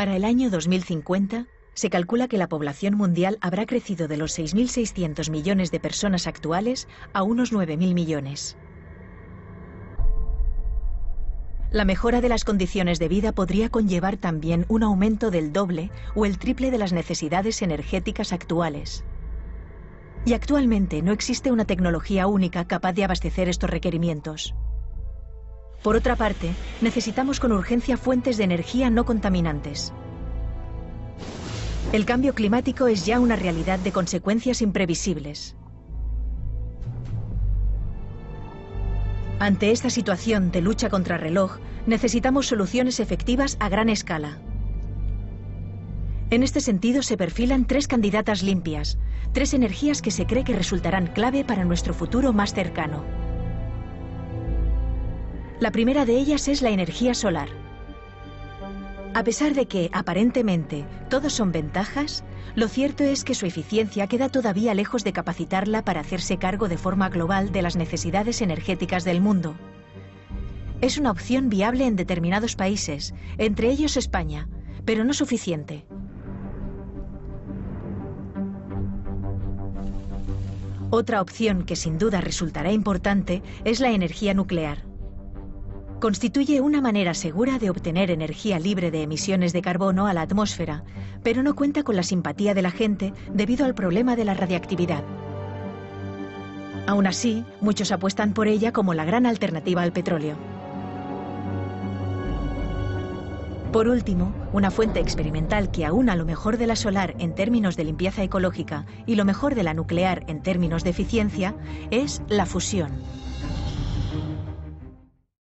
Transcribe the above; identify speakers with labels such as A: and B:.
A: Para el año 2050, se calcula que la población mundial habrá crecido de los 6.600 millones de personas actuales a unos 9.000 millones. La mejora de las condiciones de vida podría conllevar también un aumento del doble o el triple de las necesidades energéticas actuales. Y actualmente no existe una tecnología única capaz de abastecer estos requerimientos. Por otra parte, necesitamos con urgencia fuentes de energía no contaminantes. El cambio climático es ya una realidad de consecuencias imprevisibles. Ante esta situación de lucha contra reloj, necesitamos soluciones efectivas a gran escala. En este sentido se perfilan tres candidatas limpias, tres energías que se cree que resultarán clave para nuestro futuro más cercano. La primera de ellas es la energía solar. A pesar de que, aparentemente, todos son ventajas, lo cierto es que su eficiencia queda todavía lejos de capacitarla para hacerse cargo de forma global de las necesidades energéticas del mundo. Es una opción viable en determinados países, entre ellos España, pero no suficiente. Otra opción que sin duda resultará importante es la energía nuclear constituye una manera segura de obtener energía libre de emisiones de carbono a la atmósfera, pero no cuenta con la simpatía de la gente debido al problema de la radiactividad. Aún así, muchos apuestan por ella como la gran alternativa al petróleo. Por último, una fuente experimental que aúna lo mejor de la solar en términos de limpieza ecológica y lo mejor de la nuclear en términos de eficiencia es la fusión.